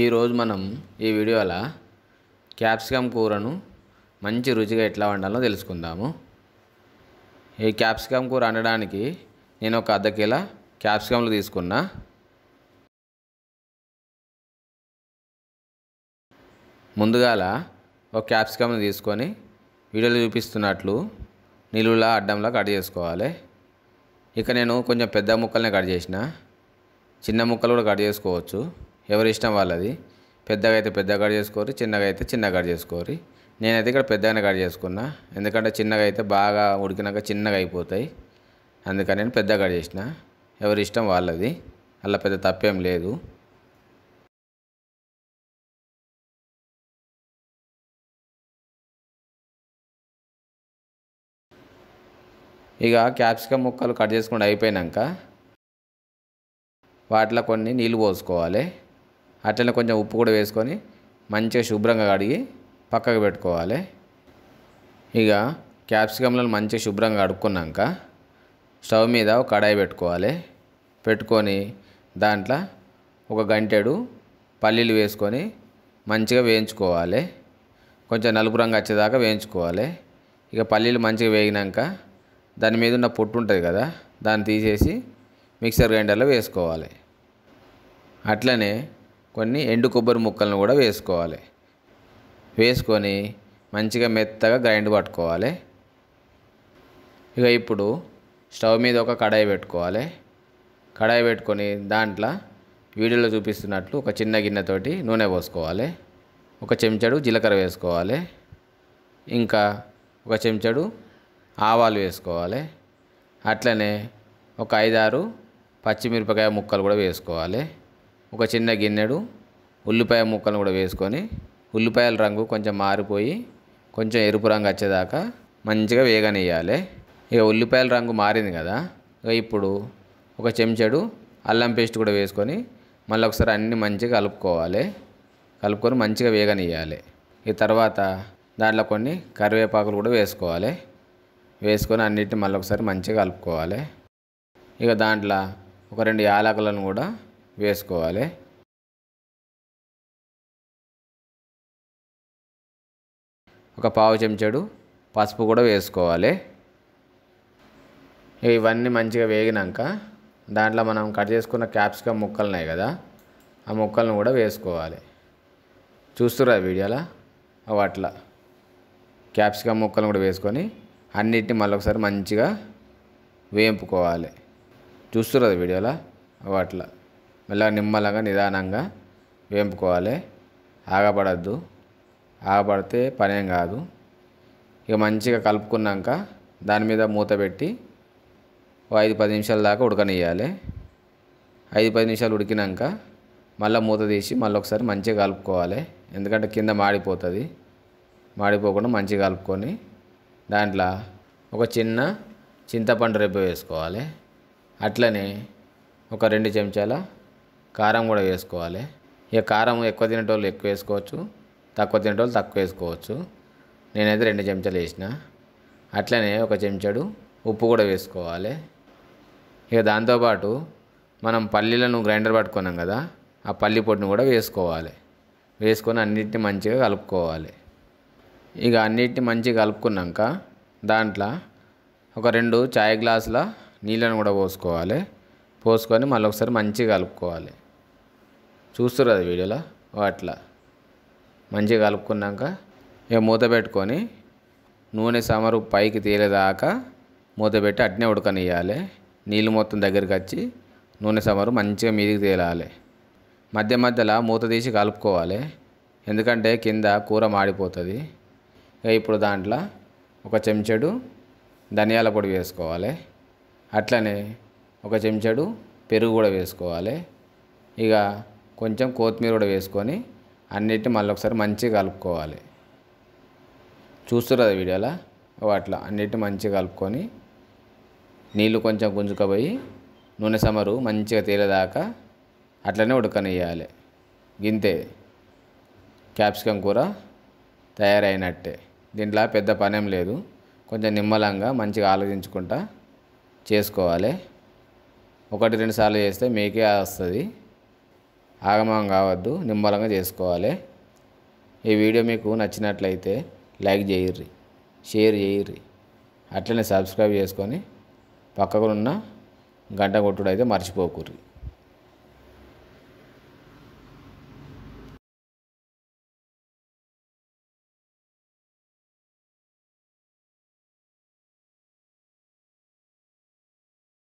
ఈరోజు మనం ఈ వీడియోలో క్యాప్సికమ్ కూరను మంచి రుచిగా ఎట్లా వండాలో తెలుసుకుందాము. ఈ క్యాప్సికమ్ కూర వండడానికి నేను ఒక అర్ధ కిలో క్యాప్సికమ్లు తీసుకున్నా. ముందుగాల ఒక క్యాప్సికమ్ని తీసుకొని వీడియోలో చూపిస్తున్నట్లు నిలువులా అడ్డంలా కట్ చేసుకోవాలి. ఇక నేను కొంచెం పెద్ద ముక్కలనే కట్ చేసిన. చిన్న ముక్కలు కూడా కట్ చేసుకోవచ్చు. ఎవరి ఇష్టం వాళ్ళది. పెద్దగా అయితే పెద్దగా కట్ చేసుకోరు చిన్నగా అయితే చిన్నగా కట్ చేసుకోరు. నేనైతే ఇక్కడ పెద్దగానే కట్ చేసుకున్నా. ఎందుకంటే చిన్నగా అయితే బాగా ఉడికినాక చిన్నగా అయిపోతాయి. అందుకని నేను పెద్దగా కట్ చేసిన. ఎవరి ఇష్టం వాళ్ళది. అలా పెద్ద తప్పేం లేదు. ఇక క్యాప్సికమ్ ముక్కలు కట్ చేసుకుంటూ అయిపోయినాక వాటిలో కొన్ని నీళ్ళు పోసుకోవాలి. అట్లనే కొంచెం ఉప్పు కూడా వేసుకొని మంచిగా శుభ్రంగా కడిగి పక్కకు పెట్టుకోవాలి. ఇక క్యాప్సికమ్లను మంచిగా శుభ్రంగా కడుక్కున్నాక స్టవ్ మీద ఒక కడాయి పెట్టుకోవాలి. పెట్టుకొని దాంట్లో ఒక గంటెడు పల్లీలు వేసుకొని మంచిగా వేయించుకోవాలి. కొంచెం నలుపు రంగు వచ్చేదాకా వేయించుకోవాలి. ఇక పల్లీలు మంచిగా వేగినాక దాని మీద ఉన్న పొట్టు ఉంటుంది కదా దాన్ని తీసేసి మిక్సర్ గ్రైండర్లో వేసుకోవాలి. అట్లనే కొన్ని ఎండు కొబ్బరి ముక్కలను కూడా వేసుకోవాలి. వేసుకొని మంచిగా మెత్తగా గ్రైండ్ పట్టుకోవాలి. ఇక ఇప్పుడు స్టవ్ మీద ఒక కడాయి పెట్టుకోవాలి. కడాయి పెట్టుకొని దాంట్లో వీడియోలో చూపిస్తున్నట్లు ఒక చిన్న గిన్నెతోటి నూనె పోసుకోవాలి. ఒక చెంచాడు జీలకర్ర వేసుకోవాలి. ఇంకా ఒక చెంచాడు ఆవాలు వేసుకోవాలి. అట్లనే ఒక ఐదారు పచ్చిమిరపకాయ ముక్కలు కూడా వేసుకోవాలి. ఒక చిన్న గిన్నెడు ఉల్లిపాయ ముక్కలను కూడా వేసుకొని ఉల్లిపాయల రంగు కొంచెం మారిపోయి కొంచెం ఎరుపు రంగు వచ్చేదాకా మంచిగా వేగనియ్యాలి. ఇక ఉల్లిపాయల రంగు మారింది కదా ఇక ఇప్పుడు ఒక చెంచాడు అల్లం పేస్ట్ కూడా వేసుకొని మళ్ళీ ఒకసారి అన్ని మంచిగా కలుపుకోవాలి. కలుపుకొని మంచిగా వేగనియ్యాలి. ఈ తర్వాత దాంట్లో కొన్ని కరివేపాకులు కూడా వేసుకోవాలి. వేసుకొని అన్నిటిని మళ్ళీ ఒకసారి మంచిగా కలుపుకోవాలి. ఇక దాంట్లో ఒక రెండు యాలకులను కూడా వేసుకోవాలి. ఒక పావు చెంచాడు పసుపు కూడా వేసుకోవాలి. ఇవన్నీ మంచిగా వేగినాక దాంట్లో మనం కట్ చేసుకున్న క్యాప్సికమ్ ముక్కలు ఉన్నాయి కదా ఆ ముక్కలను కూడా వేసుకోవాలి. చూస్తురా వీడియోలో? అవి అట్లా. క్యాప్సికమ్ ముక్కలను కూడా వేసుకొని అన్నిటిని మళ్ళీ ఒకసారి మంచిగా వేయింపుకోవాలి చూస్తురా వీడియోలో? అవి అట్లా. మెల్లగా నిమ్మలంగా నిదానంగా వేంపుకోవాలి. ఆగబడద్దు ఆగపడితే పనేం కాదు. ఇక మంచిగా కలుపుకున్నాక దాని మీద మూత పెట్టి ఓ ఐదు పది నిమిషాల దాకా ఉడకనియాలి ఐదు పది నిమిషాలు ఉడికినాక మళ్ళీ మూత తీసి మళ్ళీ ఒకసారి మంచిగా కలుపుకోవాలి. ఎందుకంటే కింద మాడిపోతుంది. మాడిపోకుండా మంచిగా కలుపుకొని దాంట్లో ఒక చిన్న చింతపండు రెబ్బ వేసుకోవాలి. అట్లనే ఒక రెండు చెంచాల కారం కూడా వేసుకోవాలి. ఇక కారం ఎక్కువ తినేటోళ్ళు ఎక్కువ వేసుకోవచ్చు. తక్కువ తినేటోళ్ళు తక్కువ వేసుకోవచ్చు. నేనైతే రెండు చెంచాలు వేసిన. అట్లనే ఒక చెంచాడు ఉప్పు కూడా వేసుకోవాలి. ఇక దాంతోపాటు మనం పల్లీలను గ్రైండర్ పట్టుకున్నాం కదా ఆ పల్లి పొడిని కూడా వేసుకోవాలి. వేసుకొని అన్నిటిని మంచిగా కలుపుకోవాలి. ఇక అన్నిటిని మంచిగా కలుపుకున్నాక దాంట్లో ఒక రెండు చాయ్ గ్లాసుల నీళ్ళను కూడా పోసుకోవాలి. పోసుకొని మళ్ళీ ఒకసారి మంచిగా కలుపుకోవాలి. చూస్తారు అది వీడియోలో? అట్లా. మంచిగా కలుపుకున్నాక ఇక మూత పెట్టుకొని నూనె సమరు పైకి తేలేదాకా మూత పెట్టి అట్నే ఉడకనియాలి నీళ్ళు మొత్తం దగ్గరికి వచ్చి నూనె సమరు మంచిగా మీదికి తేలాలి. మధ్య మధ్యలో మూత తీసి కలుపుకోవాలి. ఎందుకంటే కింద కూర మాడిపోతుంది. ఇక ఇప్పుడు దాంట్లో ఒక చెంచాడు ధనియాల పొడి వేసుకోవాలి. అట్లనే ఒక చెంచాడు పెరుగు కూడా వేసుకోవాలి. ఇక కొంచెం కొత్తిమీర కూడా వేసుకొని అన్నిటిని మళ్ళీ ఒకసారి మంచిగా కలుపుకోవాలి. చూస్తున్నారు వీడియోలో? అట్లా అన్నిటిని మంచిగా కలుపుకొని నీళ్ళు కొంచెం గుంజుకపోయి నూనె సమరు మంచిగా తేలేదాకా అట్లనే ఉడకనియాలి గింతే క్యాప్సికమ్ కూర తయారైనట్టే. దీంట్లో పెద్ద పనేం లేదు. కొంచెం నిమ్మలంగా మంచిగా ఆలోచించుకుంటా చేసుకోవాలి. ఒకటి రెండు సార్లు చేస్తే మీకే వస్తుంది. ఆగమం కావద్దు నిమ్మలంగా చేసుకోవాలి. ఈ వీడియో మీకు నచ్చినట్లయితే లైక్ చేయర్రి షేర్ చేయర్రి. అట్లనే సబ్స్క్రైబ్ చేసుకొని పక్కకున్న గంట కొట్టుడు అయితే మర్చిపోకుర్రి.